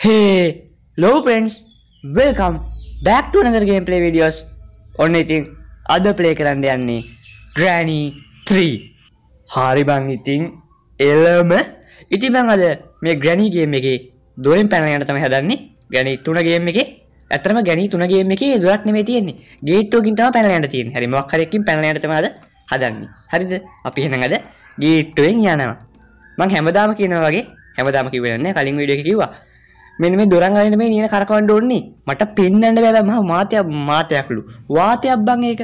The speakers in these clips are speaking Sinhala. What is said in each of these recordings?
Hello friends welcome back to another gameplay videos. ඔන්න ඉතින් අද ප්ලේ කරන්න යන්නේ ග්‍රෑනී 3 හරි බං ඉතින් එලම ඉතින් බං අද මේ ග්‍රැනී ගේම් එකේ දොරින් පැන යන තමයි හදන්නේ. ග්‍රැනී 3 ගේම් එකේ. ඇත්තටම ග්‍රැනී 3 ගේම් එකේ දොරක් නෙමෙයි තියෙන්නේ. ගේට්ටුවකින් තමයි පැනලා යන්න තියෙන්නේ. හරි මොකක් හරි එකකින් පැනලා යන්න තමයි අද හදන්නේ. හරිද? අපි එහෙනම් අද ගේට්ටුවෙන් යනවා. මං හැමදාම කියනවා වගේ හැමදාම කිව්වේ නැහැ කලින් වීඩියෝ එකේ කිව්වා. මෙන්න මේ දොරන් අරින්න මේ නියන කරකවන්න ඕනේ මට පෙන්වන්න බෑ මහ මාතයක් මාතයක්ලු වාතයක් බං ඒක.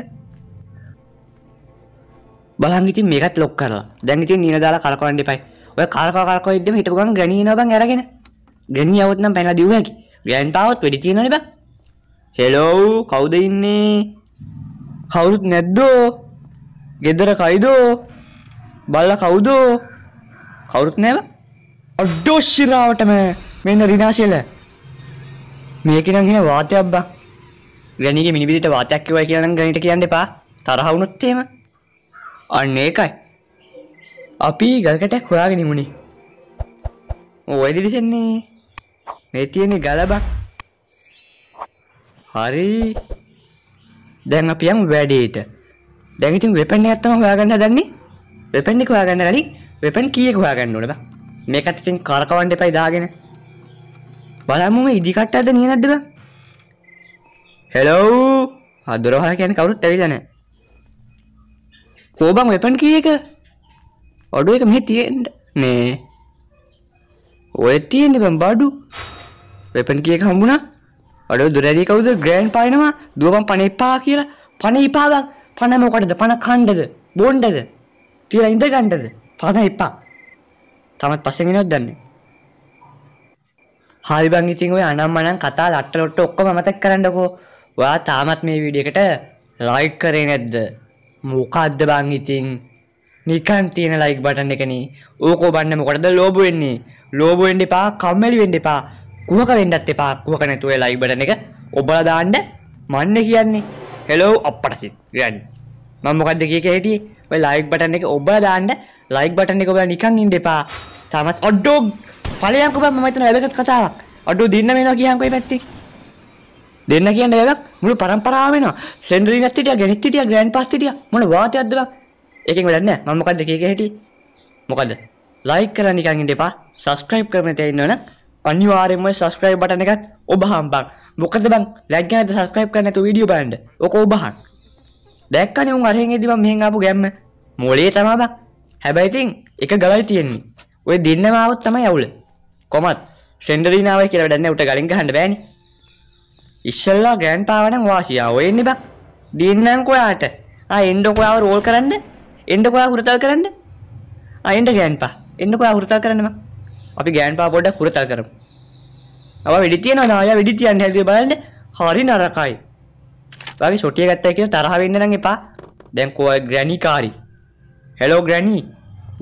බලන් ඉතින් මේකත් ලොක් කරලා. දැන් ඉතින් නියන දාලා කරකවන්න එපයි. ඔය කරකව කරකව ඉද්දම හිටපු ගමන් ග්‍රැනී එනවා බං අරගෙන. ග්‍රැනී આવොත් නම් පැනලා දිව්ව හැකි. ග්‍රැන් පාවොත් වෙඩි තියෙනවනේ බං. හෙලෝ කවුද ඉන්නේ? කවුරුත් නැද්දෝ? ගෙදර කයිදෝ? බල්ලා කවුදෝ? කවුරුත් නෑ බං. අඩෝ ශිරාවටම මෙන්න රිනාශෙල මේක නම් හින වාතයක් බං. ග්‍රැනීගේ මිනිබිරිට වාතයක් කිව්වයි කියලා නම් ග්‍රැනීට කියන්න එපා. තරහ වුණොත් එහෙම. අන්න ඒකයි. අපි ගල්කටයක් හොයාගෙන ඉමුනේ. ඔය දිලිසෙන්නේ. මේ තියෙන්නේ ගල බං හරි. දැන් අපි යමු වැඩේට. දැන් ඉතින් වෙපන් එකක් තමයි හොයාගන්න හදන්නේ. වෙපන් එක හොයාගන්න කලින් වෙපන් කීයක හොයාගන්න ඕනේ බං. මේකත් ඉතින් කරකවන්න එපයි දාගෙන බලමු මේ ඉදිකට්ටද නිය නැද්ද බං? හෙලෝ අදොර වහලා කියන්නේ කවුරුත් ඇවිල්ලා නැහැ. කෝ බං වෙපන් කීයක ඔඩු එක මෙහෙ තියෙන්න. නේ. ඔය තියෙන්නේ බං බඩු. වෙපන් කීයක හම්බුණා. අඩෝ දුරදී කවුද ග්‍රෑන්ඩ් පායනවා? දුවපන් පණ එපා කියලා. පණ එපා බං. පණ මොකටද? පණ කණ්ඩද? බොණ්ඩද? තියලා ඉඳ ගන්නද පණ එපා. තමත් පස්සෙන් එනවද දන්නේ? හරි බං ඉතින් ඔය අනම්මනම් කතා ලට්ට ලොට්ට ඔක්කොම මතක් කරන්නකෝ. ඔයා තාමත් මේ වීඩියෝ එකට ලයික් කරේ නැද්ද? මොකද්ද බං ඉතින්? නිකන් තියෙන ලයික් බටන් එකනේ. ඕක ඔබන්න මොකටද ලෝබ වෙන්නේ? ලෝබ වෙන්න එපා කම්මැලි වෙන්න එපා. කුහක වෙන්නත් එපා. කුහක නැතුව ඒ ලයික් බටන් එක ඔබලා දාන්න මන්නේ කියන්නේ. හෙලෝ අප්පට සිත් ගෑනි මම මොකද්ද කිය කිය හිටියේ? ඔය ලයික් බටන් එක ඔබලා දාන්න ලයික් බටන් එක ඔබලා නිකන් ඉන්න එපා. තාමත් ඔඩ්ඩෝ ඵලයන්කෝ බං මම හිතන වැදගත් කතාවක්. ඔඩ්ඩෝ දෙන්න වෙනවා කියන්කෝ මේ පැත්තේ? දෙන්න කියන්නේ වැවක් මුළු පරම්පරාව වෙනවා. සෙන්ඩරිනත් හිටියා ගෙනිත් හිටියා ග්‍රෑන්ඩ් පාස් හිටියා මොන වාතයක්ද බං? ඒකෙන් වැඩක් නැහැ. මම මොකද්ද කිය කිය හිටියේ? මොකද්ද? ලයික් කරලා නිකන් ඉන්න එපා. සබස්ක්‍රයිබ් කරන්න තියෙනවනම් අනිවාර්යෙන්ම සබස්ක්‍රයිබ් බටන් එකත් ඔබහම් බං මොකද බං? ලැග් නැද්ද සබස්ක්‍රයිබ් කරන්න නැතුව වීඩියෝ බලන්න. ඔක ඔබහම්. දැක්කනේ උන් අරහෙන් එද්දි මම මෙහෙන් ආපු ගැම්ම. මොලේ තමයි බං. හැබැයි ඉතින් එක ගලයි තියෙන්නේ. ඔය දෙන්නම ආවොත් තමයි අවුල. කොමත් සෙන්ඩරීනාවයි කියලා වැඩක් නැහැ උට ගලින් ගහන්න බෑනේ. ඉස්සල්ලා ග්‍රෑන්ඩ් පාවනම් වාසියා ඔය එන්නේ බං. දෙන්නම් කොයාට? ආ එන්න කොයාව රෝල් කරන්න? එන්න කොයා හුරතල් කරන්න? ආ එන්න ග්‍රෑන්ඩ් පා. එන්න කොයා හුරතල් කරන්න මං අපි ගෑන් පා පොඩ්ඩක් හුරතල් කරමු. අව වෙඩි තියනවා නා අය වෙඩි තියන්න හැදුවේ බලන්න. හරි නරකයි. වගේ ෂොටිය ගත්තා කියලා තරහ වෙන්න නම් එපා. දැන් කෝ ග්‍රැනි කාරි. Hello Granny.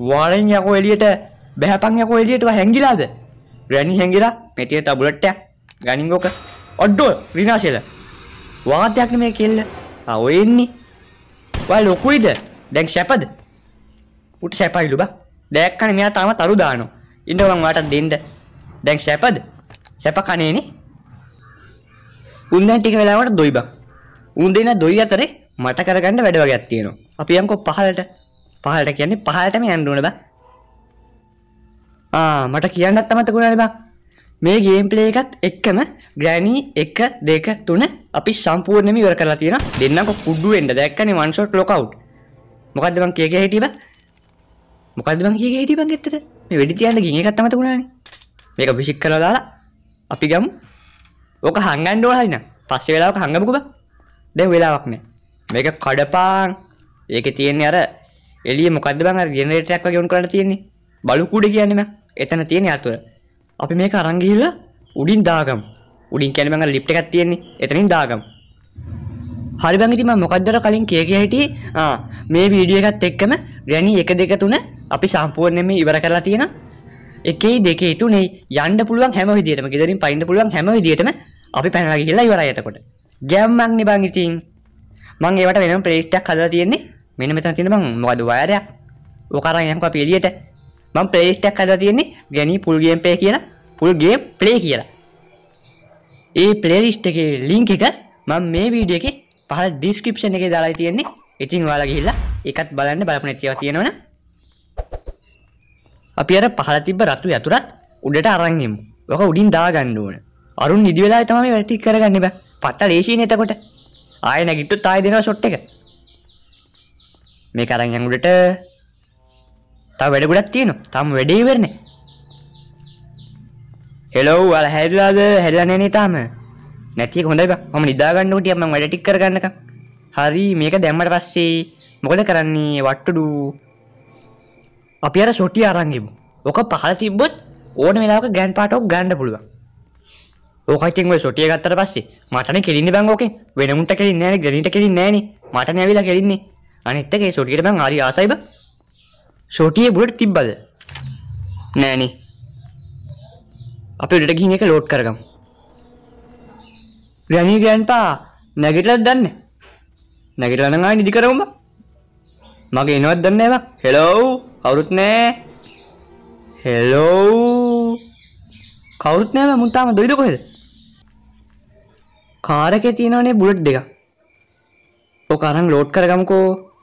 වාරෙන් යකෝ එළියට බහැපන් යකෝ එළියට වා හැංගිලාද? ග්‍රැනි හැංගිලා මේ තියෙන ටැබ්ලට් එක ගනින් ඕක ඔඩ්ඩෝ රිනාශෙල වාතයක් නෙමේ කෙල්ල. ආ ඔය එන්නේ. වා ලොකුයිද? දැන් සැපද උට සැපයිලු බා. දැක්කනේ මෙයා තාම තරු දානවා. ඉන්න මං වාට දෙන්න. දැන් සැපද සැප කනේනේ උන් දැන් ටික වෙලාවකට දොයි බං. උන් දෙන දොයි අතරේ මට කරගන්න වැඩ වගේක් තියෙනවා. අපි යන්කෝ පහලට. පහලට කියන්නේ පහලටම යන්න ඕන බං. ආ මට කියන්නත් අමතකුණානේ බං. මේ ගේම් ප්ලේ එකත් එක්කම ග්‍රෑනී එක දෙක තුන අපි සම්පූර්ණයෙන්ම ඉවර කරලා තියෙනවා. දෙන්නක කුඩු වෙන්න. දැක්කනේ වන් ෂොට් ලොක් අවුට් මොකද්ද බං කිය කිය හිටියේ බං? මොකද්ද බං කිය කිය හිටියේ බං ඇත්තට මේ වෙඩි තියන්න ගින් එකක් තමයි තුණානේ මේක විසික් කරලා දාලා අපි ගමු. ඕක හංගන්න ඕන හරිනම්. පස්සේ වෙලාවක හංගමුකෝ බං. දැන් වෙලාවක් නෑ මේක කඩපාන්. ඒකේ තියෙන්නේ අර එළිය මොකද්ද බං? අර ජෙනරේටර් එකක් වගේ උන් කරලා තියෙන්නේ. බලු කුඩ කියන්නේ මම එතන තියෙන්නේ අතුර අපි මේක අරන් ගිහිල්ලා උඩින් දාගමු. උඩින් කියන්නේ මම ලිෆ්ට් එකක් තියෙන්නේ. එතනින් දාගමු. හරි බං ඉතින් මම මොකද්ද අර කලින් කිය කිය හිටියේ? ආ මේ වීඩියෝ එකත් එක්කම ග්‍රැනි 1 2 3 අපි සම්පූර්ණයෙන්ම ඉවර කරලා තියෙනවා. එකේ දෙකේ තුනේ යන්න පුළුවන් හැම විදියටම ගෙදරින් පයින්න පුළුවන් හැම විදියටම අපි පැනලා ගිහිල්ලා ඉවරයි එතකොට. ගැම්මක් නේ බං ඉතින්. මං ඒවට වෙනම ප්ලේට් එකක් හදලා තියෙන්නේ. මෙන්න මෙතන තියෙන බං මොකද වයරයක් ඕක අරන් යන්කෝ අපි එළියට මම ප්ලේට් එකක් හදලා තියෙන්නේ ග්‍රැනි පුල් ගේම් ප්ලේ කියලා පුල් ගේම් ප්ලේ කියලා ඒ ප්ලේලිස්ට් එකේ ලින්ක් එක මම මේ වීඩියෝ එකේ පහළ ඩිස්ක්‍රිප්ෂන් එකේ දාලා තියෙන්නේ. ඉතින් ඔයාලා ගිහිල්ලා ඒකත් බලන්න බලපු නැති ඒවා තියෙනවනේ. අපි අර පහළ තිබ්බ රතු යතුරත් උඩට අරන් එමු. ඔක උඩින් දාගන්න ඕන. අරුන් නිදි වෙලාවේ තමයි වැඩ ටික කරගන්න බෑ. පට්ට ලේසියිනේ එතකොට. ආයෙ නැගිට්ටුත් ආයෙ දෙනවා ෂොට් එක. මේක අරන් යන් උඩට තව වැඩ ගොඩක් තියෙනවා. තාම වැඩේ ඉවරනේ. හෙලෝ ඔයාලා හැරිලාද? හැරිලා නැහැ නේ තාම. නැති එක හොඳයි බං. මම නිදා ගන්න උටියක් මම වැඩ ටික කරගන්නකම්. හරි මේක දැම්මට පස්සේ මොකද කරන්නේ වට්ටුඩු අපි අර සොටි අරන් ගිමු. ඔක පහළ තිබ්බොත් ඕන වෙලාවක ග්‍රෑන්ඩ් පාටක් ගන්න පුළුවන්. ඕක ඉතින් ඔය සොටිය ගත්තට පස්සේ මටනේ කෙලින්නේ බං ඕකෙන්. වෙනමුන්ට කෙලින්නේ නැහැ නේ, ග්‍රැනිට කෙලින්නේ නැහැ නේ. මටනේ ඇවිල්ලා කෙලින්නේ. අනිත් එක ඒ සොටියට බං හරි ආසයි බං. සොටියේ බුලට් තිබ්බද? නෑනේ. අපි උඩට ගිහින් එක ලෝඩ් කරගමු. ග්‍රැනි ග්‍රෑන්ඩ්පා නැගිටලත් දන්නේ. නැගිටලා නම් ආයි නිදි කරමුම. මගේ එනවත් දන්නේ නැහැ බං. හෙලෝ කවුරුත් නැහැ. හෙලෝ කවුරුත් නැහැ බං මුන් තාම දොයිද කොහෙද? කාර් එකේ තියෙනවනේ බුලට් දෙකක්. ඔක අරන් ලෝඩ් කරගමුකෝ.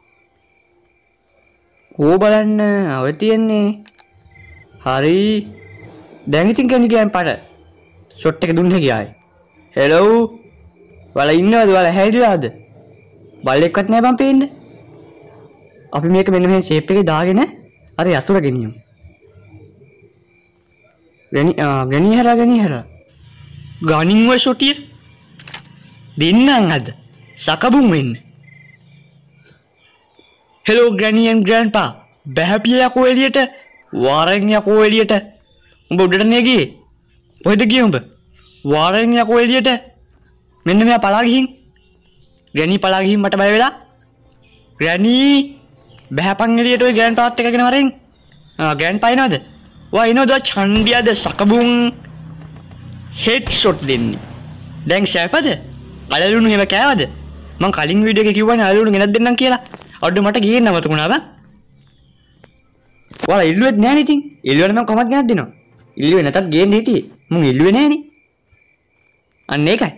කෝ බලන්න අව තියෙන්නේ. හරි. දැන් ඉතින් කෙනෙක් ගියන් පාට ෂොට් එක දුන්නේ ගියායි. හෙලෝ. වල ඉන්නවද වල හැදිලාද? බල්ලෙක්වත් නෑ බං පේන්න. අපි මේක මෙන්න මේ ෂේප් එකේ දාගෙන අර යතුර ගෙනියමු. ගෙනි ගෙනි හරා ගෙනි හරා. ගනින් ඔය ෂොටිය. දෙන්නම් අද. සකබුම් වෙන්න. හෙලෝ ග්‍රැනි ඇන් ග්‍රෑන්ඩ්පා බැහැපිය යකෝ එළියට වාරෙන් යකෝ එළියට උඹ උඩට නේ ගියේ? කොහෙද ගියේ උඹ? වාරෙන් යකෝ එළියට මෙන්න මෙයා පලා ගිහින්. ග්‍රැනි පලා ගිහින් මට බය වෙලා. ග්‍රැනි බැහැපන් එළියට ඔය ග්‍රෑන්ඩ් පාත් එකගෙන වරෙන්. ආ ග්‍රෑන්ඩ් පයින්නවද වා එනවද? ඡන්දියද සකබුන්? හෙඩ් ෂොට් දෙන්නේ. දැන් සැපද? අලලුණු හෙම කෑවද? මං කලින් වීඩියෝ එකේ කිව්වනේ අලලුණු ගෙනත් දෙන්නම් කියලා. අඩු මට ගේන්න නවතුණා බං. ඔයාලා ඉල්ලුවෙත් නෑනේ ඉතින්. ඉල්ලුවන මම කොහොමද ගෙනත් දෙනවා ඉල්ලුවේ නැතත් ගේන්න හිටියේ. මුන් ඉල්ලුවේ නෑනේ. අන්න ඒකයි.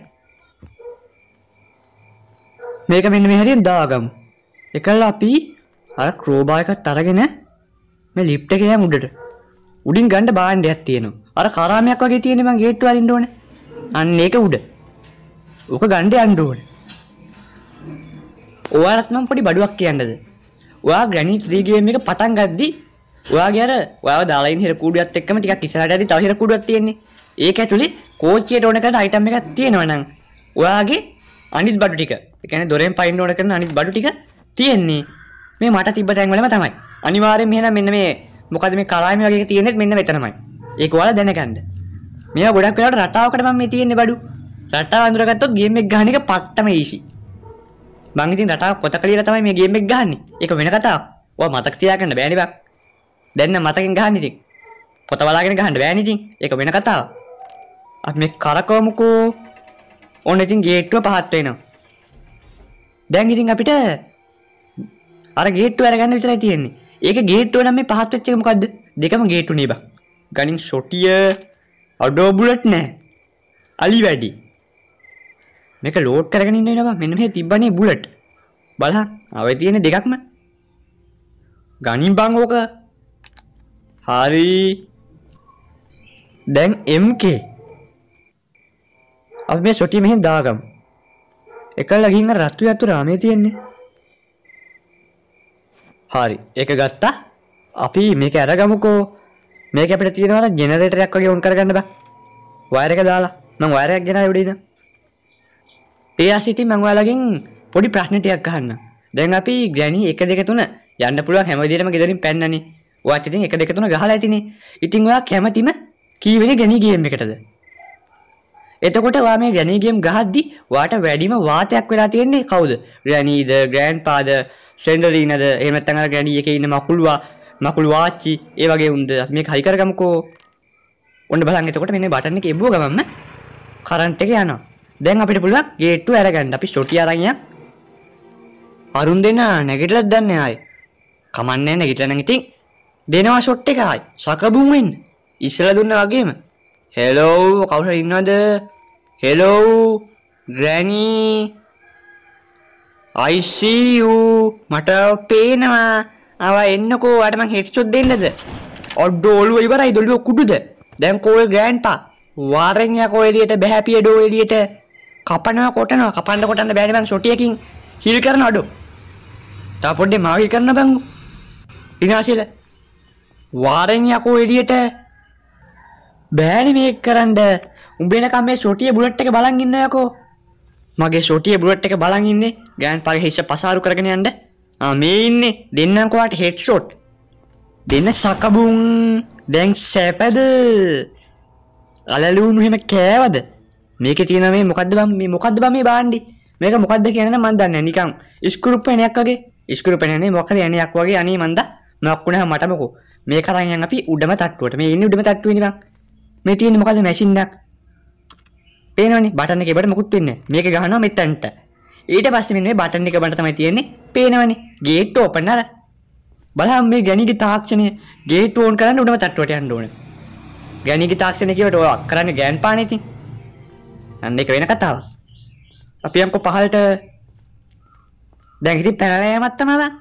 මේක මෙන්න මේ හැටියෙන් දාගමු. එකල අපි අර ක්‍රෝබා එකත් අරගෙන මේ ලිෆ්ට් එකේ යමු උඩට. උඩින් ගන්න භාණ්ඩයක් තියෙනවා. අර කරාමයක් වගේ තියෙන මං ගේට්ටුව අරින්න ඕනේ. අන්න ඒක උඩ. ඕක ගන්න යන්න ඕනේ ඔයාලත් මම පොඩි බඩුවක් කියන්නද? ඔයා ග්‍රැනි 3 ගේම් එක පටන් ගද්දි ඔයාගේ අර ඔයාව දාලා ඉන්න හිර කූඩුවත් එක්කම ටිකක් ඉස්සරහට යද්දි තව හිර කූඩුවක් තියෙන්නේ. ඒක ඇතුලේ කෝච්චියට ඕන කරන අයිටම් එකක් තියෙනවා නම් ඔයාගේ අනිත් බඩු ටික ඒ කියන්නේ දොරෙන් පයින්න ඕන කරන අනිත් බඩු ටික තියෙන්නේ. මේ මට තිබ්බ තැන් වලම තමයි. අනිවාර්යෙන් මෙහෙනම් මෙන්න මේ මොකද මේ කරාමි වගේ එක තියෙන්නේ මෙන්න මෙතනමයි. ඒක ඔයාලා දැනගන්න. මේවා ගොඩක් වෙලාවට රටාවකට මම මේ තියෙන්නේ බඩු. රටාව අඳුරගත්තොත් ගේම් එක ගහන එක පට්ටම ඊසි මං ඉතින් රටාව පොතක ලියලා තමයි මේ ගේම් එක ගහන්නේ. ඒක වෙන කතාවක්. ඔයා මතක තියාගන්න බෑනේ බං. දැන් නම් මතකෙන් ගහන්න ඉතින්. පොත බලාගෙන ගහන්න බෑනේ ඉතින්. ඒක වෙන කතාවක්. අපි මේ කරකවමුකෝ. ඕන ඉතින් ගේට්ටුව පහත් වෙනවා. දැන් ඉතින් අපිට අර ගේට්ටුව අරගන්න විතරයි තියෙන්නේ. ඒක ගේට්ටුව නම් මේ පහත් වෙච්ච එක මොකද්ද? දෙකම ගේට්ටුනේ බං. ගනින් ෂොටිය අඩෝ බුලට් නෑ. අලි වැඩි. මේක ලෝඩ් කරගෙන ඉන්න වෙනවා. මෙන්න මේ තිබ්බනේ බුලට් බලහන් ආවේ තියෙන දෙකක්ම. ගනින් බං ඕක. හරි. දැන් MK අපි මේ සොටි මෙහෙන් දාගමු. එකල ගිහින් අර රතු යතු රාමේ තියෙන්නේ. හරි. ඒක ගත්තා. අපි මේක අරගමුකෝ. මේක අපිට තියෙනවා ජෙනරේටරයක් වගේ ඔන් කරගන්න බෑ. වයර් එක දාලා. මම වයර් එකක් ගෙනාවේ උඩ ඉඳන් ඒ අසිති මං ඔයාලගෙන් පොඩි ප්‍රශ්න ටිකක් අහන්න. දැන් අපි ග්‍රැනි 1 2 3 යන්න පුළුවන් හැම විදිහටම ගෙදරින් පැන්නනේ. ඔයාත් ඉතින් 1 2 3 ගහලා ඇතිනේ. ඉතින් ඔයා කැමතිම කීවෙනි ග්‍රැනි ගේම් එකටද? එතකොට ඔයා මේ ග්‍රැනි ගේම් ගහද්දි ඔයාට වැඩිම වාතයක් වෙලා තියෙන්නේ කවුද? ග්‍රැනිද, ග්‍රෑන්ඩ්පාද, සෙන්ඩරිනද, එහෙම නැත්නම් අර ග්‍රැනි එකේ ඉන්න මකුළුවා, මකුළු වාච්චි, ඒ වගේ උන්ද අපි මේක හයි කරගමුකෝ. ඔන්න බලන්න එතකොට මෙන්න බටන් එක එබුව ගමන්න කරන්ට් එක යනවා. දැන් අපිට පුළුවන් ගේට්ටු අරගන්න. අපි ෂොටි අරන් යන් අරුන් දෙන්න නැගිටලත් දන්නේ ආයි. කමන්නේ නැගිටලා නම් ඉතින්. දෙනවා ෂොට් එක ආයි. සකබුම් වෙන්න. ඉස්සලා දුන්නා වගේම. හෙලෝ කවුරු හරි ඉන්නවද? හෙලෝ ග්‍රැනී අයිසිූ මට පේනවා. අව එන්නකෝ. අටම හෙට්සුත් දෙන්නද? ඔඩ්ඩ ඔලුව ඉවරයි. දොළුව කුඩුද? දැන් කෝය ගෑන්පා වාරෙන්ය කෝෙලියට බැහැපිය ඩෝ එලියට කපනවා කොටනවා. කපන්න කොටන්න බෑනිබන් සොටියකින්. හිල් කරන අඩු. තා පොඩ්ඩේ මාවි කරන බංගු විනාශිල. වාරෙන් යකෝ එලියට බෑනි මේක් කරන්ඩ. උඹෙනකම් මේ සොටිය බුලට් එක බලන් ඉන්න යකෝ. මගේ සොටිය බුලට් එක බලන් ඉන්නේ. ගෑන් පගේ හිස්ස පසාරු කරගෙන යන්න. මේ ඉන්නේ. දෙන්නකවාට හෙට් ෂොට් දෙන්න සකබුන්. දැන් සැපද? අලලුණු හෙම කෑවද? මේක තියෙන මේ මොකද්ද බම් මේ මොකද්ද බම් මේ බාණ්ඩි? මේක මොකද්ද කියන්නේ මන් දන්නේ නිකන් ඉස්කුරුප් එනයක් වගේ. ඉස්කුරුප් එනනේ මොකද එනයක් වගේ අනේ මන්ද මොකක් වුණා මටමකෝ මේක? අරන් යන් අපි උඩම තට්ටුවට. මේ ඉන්නේ උඩම තට්ටුවේ නිකන් මේ තියෙන්නේ මොකද්ද මැෂින් එකක්? පේනවනේ. බටන් එකේ බඩ මොකුත් වෙන්නේ මේක ගහනවා මෙතනට. ඊට පස්සේ මෙන්න මේ බටන් එක බඩ තමයි තියෙන්නේ පේනවනේ. ගේට් ඕපන් අර. බලහන් මේ ගැණිගේ තාක්ෂණය ගේට් ඕන් කරන්න උඩම තට්ටුවට යන්න ඕනේ. ගැණිගේ තාක්ෂණය කියවට ඔය කරන්නේ ගෑන් පානේ ඉතින්. අන්න එක වෙන කතාවක්. අපි යම්කෝ පහලට දැන් ඉතින් පැනලා යෑමක් තමයි බං.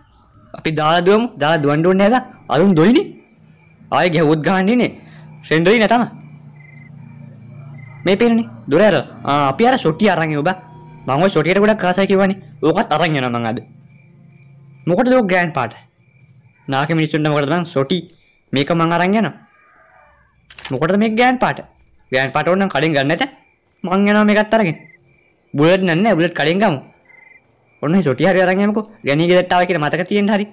අපි දාලා දුවමු. දාලා දුවන්න ඕනේ නේද? අරුන් දොයිනේ ආයෙ ගැහුවොත් ගහන්නේ නේ සෙන්ඩරි නේ තමයි. මේ පේනනේ. දොර අර අපි අර සොටි අරන් ඉව බං. මම ඔය සොටියට ගොඩක් කාසයි කිව්වනේ. ඕකත් අරන් යනවා මං අද. මොකටද ඔය ග්‍රෑන්ඩ් පාට නාක මිනිස්සුන්ට මොකටද මං සොටි මේක මං අරන් යනවා. මොකටද මේ ග්‍රෑන්ඩ් පාට ග්‍රෑන්ඩ් පාට ඕන නම් කලින් ගන්න නැත. මං යනවා මේකත් අරගෙන. බුලට් නෑ බුලට් කලින් ගමු. ඔන්න සොටි හරි අරන් යමුකෝ. ගැණී ගෙදරට ආවා කියලා මතක තියෙන්න හරි.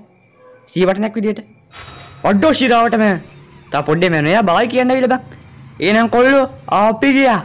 සී වටනක් විදියට ඔඩ්ඩෝ ශිරාවටම තා පොඩ්ඩේ මම එයා බායි කියන්න විල බං. එහෙනම් කොල්ලෝ අපි ගියා.